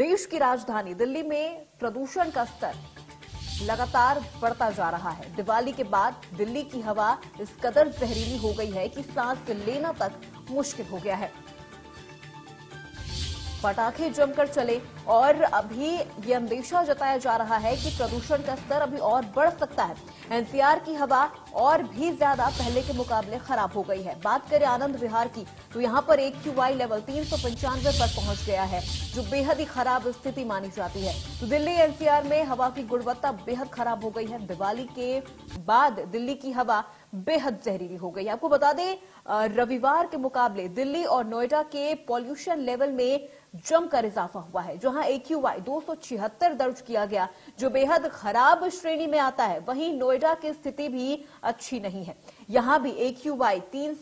देश की राजधानी दिल्ली में प्रदूषण का स्तर लगातार बढ़ता जा रहा है। दिवाली के बाद दिल्ली की हवा इस कदर जहरीली हो गई है कि सांस लेना तक मुश्किल हो गया है। पटाखे जमकर चले और अभी ये अंदेशा जताया जा रहा है कि प्रदूषण का स्तर अभी और बढ़ सकता है। एनसीआर की हवा और भी ज़्यादा पहले के मुकाबले खराब हो गई है। बात करें आनंद विहार की तो यहाँ पर एक क्यूआई लेवल तीन सौ पंचानवे पर पहुँच गया है, जो बेहद ही खराब स्थिति मानी जाती है। तो दिल्ली एनसीआर में हवा की गुणवत्ता बेहद खराब हो गई है। दिवाली के बाद दिल्ली की हवा बेहद जहरीली हो गई आपको बता दें रविवार के मुकाबले दिल्ली और नोएडा के पॉल्यूशन लेवल में जमकर इजाफा हुआ है, जहाँ एक क्यू वाई दो दर्ज किया गया, जो बेहद खराब श्रेणी में आता है। वहीं नोएडा की स्थिति भी अच्छी नहीं है। यहाँ भी एक क्यू वाई तीन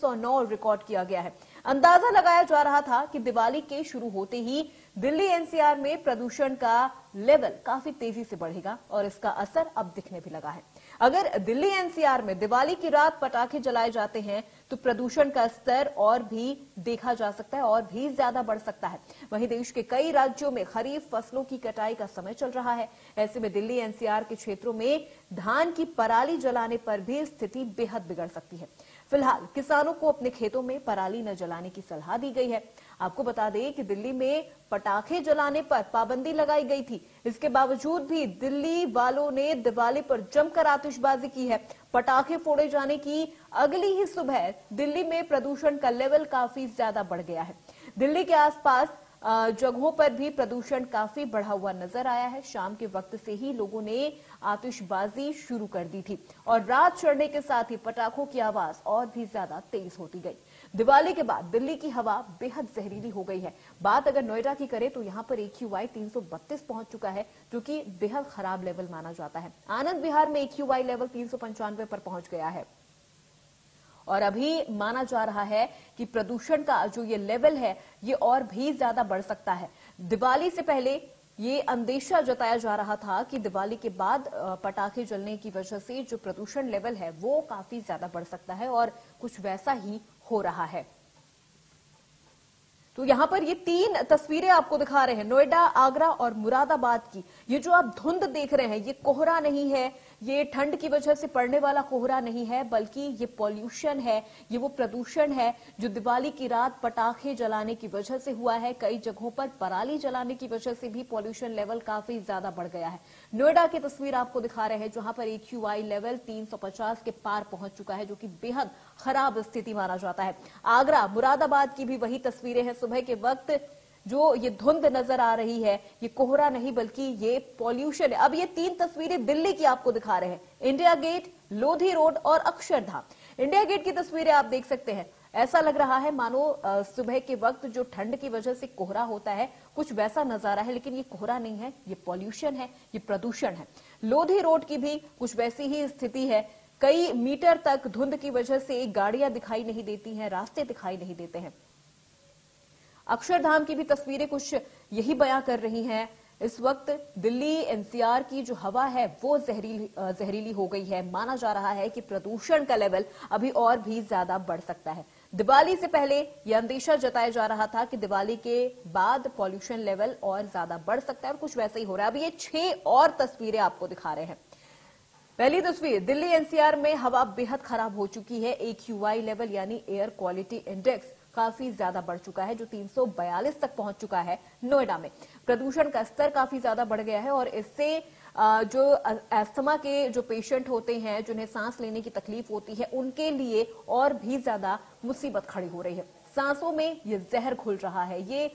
रिकॉर्ड किया गया है। अंदाज़ा लगाया जा रहा था कि दिवाली के शुरू होते ही दिल्ली एनसीआर में प्रदूषण का लेवल काफ़ी तेज़ी से बढ़ेगा और इसका असर अब दिखने भी लगा है। अगर दिल्ली एनसीआर में दिवाली की रात पटाखे जलाए जाते हैं तो प्रदूषण का स्तर और भी देखा जा सकता है और भी ज़्यादा बढ़ सकता है। वहीं देश के कई राज्यों में खरीफ फ़सलों की कटाई का समय चल रहा है। ऐसे में दिल्ली एनसीआर के क्षेत्रों में धान की पराली जलाने पर भी स्थिति बेहद बिगड़ सकती है। फ़िलहाल किसानों को अपने खेतों में पराली न जलाने की सलाह दी गई है। आपको बता दें कि दिल्ली में पटाखे जलाने पर पाबंदी लगाई गई थी। इसके बावजूद भी दिल्ली वालों ने दिवाली पर जमकर आतिशबाजी की है। पटाखे फोड़े जाने की अगली ही सुबह दिल्ली में प्रदूषण का लेवल काफ़ी ज़्यादा बढ़ गया है। दिल्ली के आसपास जगहों पर भी प्रदूषण काफ़ी बढ़ा हुआ नज़र आया है। शाम के वक्त से ही लोगों ने आतिशबाजी शुरू कर दी थी और रात चढ़ने के साथ ही पटाखों की आवाज़ और भी ज़्यादा तेज होती गई। दिवाली के बाद दिल्ली की हवा बेहद जहरीली हो गई है। बात अगर नोएडा की करें तो यहाँ पर एक क्यू वाई तीन पहुँच चुका है, जो कि बेहद खराब लेवल माना जाता है। आनंद विहार में एक क्यू वाई लेवल तीन सौ पंचानवे पर पहुँच गया है। और अभी माना जा रहा है कि प्रदूषण का जो ये लेवल है, ये और भी ज़्यादा बढ़ सकता है। दिवाली से पहले ये अंदेशा जताया जा रहा था कि दिवाली के बाद पटाखे जलने की वजह से जो प्रदूषण लेवल है, वो काफ़ी ज़्यादा बढ़ सकता है और कुछ वैसा ही हो रहा है। तो यहाँ पर ये तीन तस्वीरें आपको दिखा रहे हैं, नोएडा, आगरा और मुरादाबाद की। ये जो आप धुंध देख रहे हैं, ये कोहरा नहीं है ये ठंड की वजह से पड़ने वाला कोहरा नहीं है, बल्कि ये पॉल्यूशन है, ये वो प्रदूषण है जो दिवाली की रात पटाखे जलाने की वजह से हुआ है। कई जगहों पर पराली जलाने की वजह से भी पॉल्यूशन लेवल काफ़ी ज़्यादा बढ़ गया है। नोएडा की तस्वीर आपको दिखा रहे हैं, जहाँ पर एक लेवल तीन सौ पचास के पार पहुँच चुका है, जो कि बेहद खराब स्थिति माना जाता है। आगरा, मुरादाबाद की भी वही तस्वीरें हैं। सुबह के वक्त जो ये धुंध नज़र आ रही है, ये कोहरा नहीं बल्कि ये पॉल्यूशन है। अब ये तीन तस्वीरें दिल्ली की आपको दिखा रहे हैं। इंडिया गेट, लोधी रोड और अक्षरधाम। इंडिया गेट की तस्वीरें आप देख सकते हैं। ऐसा लग रहा है, मानो सुबह के वक्त जो ठंड की वजह से कोहरा होता है, कुछ वैसा नज़ारा है, लेकिन ये कोहरा नहीं है, ये पॉल्यूशन है, ये प्रदूषण है। लोधी रोड की भी कुछ वैसी ही स्थिति है। कई मीटर तक धुंध की वजह से गाड़ियाँ दिखाई नहीं देती हैं, रास्ते दिखाई नहीं देते हैं। अक्षरधाम की भी तस्वीरें कुछ यही बयां कर रही हैं। इस वक्त दिल्ली एनसीआर की जो हवा है, वो जहरीली जहरीली हो गई है। माना जा रहा है कि प्रदूषण का लेवल अभी और भी ज़्यादा बढ़ सकता है। दिवाली से पहले यह अंदेशा जताया जा रहा था कि दिवाली के बाद पॉल्यूशन लेवल और ज़्यादा बढ़ सकता है और कुछ वैसे ही हो रहा है। अभी ये छह और तस्वीरें आपको दिखा रहे हैं। पहली तस्वीर, दिल्ली एनसीआर में हवा बेहद खराब हो चुकी है। एक यूआई लेवल यानी एयर क्वालिटी इंडेक्स काफ़ी ज़्यादा बढ़ चुका है, जो 342 तक पहुँच चुका है नोएडा में। प्रदूषण का स्तर काफ़ी ज़्यादा बढ़ गया है और इससे जो एस्थमा के जो पेशेंट होते हैं, जिन्हें सांस लेने की तकलीफ़ होती है, उनके लिए और भी ज़्यादा मुसीबत खड़ी हो रही है। सांसों में ये जहर घुल रहा है। ये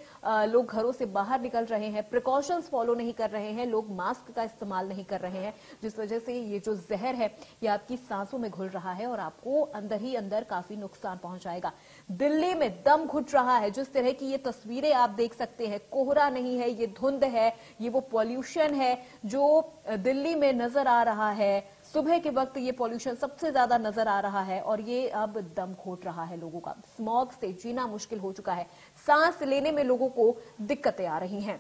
लोग घरों से बाहर निकल रहे हैं प्रिकॉशंस फॉलो नहीं कर रहे हैं, लोग मास्क का इस्तेमाल नहीं कर रहे हैं, जिस वजह से ये जो जहर है, ये आपकी सांसों में घुल रहा है और आपको अंदर ही अंदर काफ़ी नुकसान पहुंचाएगा। दिल्ली में दम घुट रहा है, जिस तरह की ये तस्वीरें आप देख सकते हैं। कोहरा नहीं है, ये धुंध है, ये वो पॉल्यूशन है जो दिल्ली में नज़र आ रहा है। सुबह के वक्त ये पॉल्यूशन सबसे ज़्यादा नज़र आ रहा है और ये अब दम खोट रहा है लोगों का। स्मॉग से जीना मुश्किल हो चुका है। सांस लेने में लोगों को दिक्कतें आ रही हैं।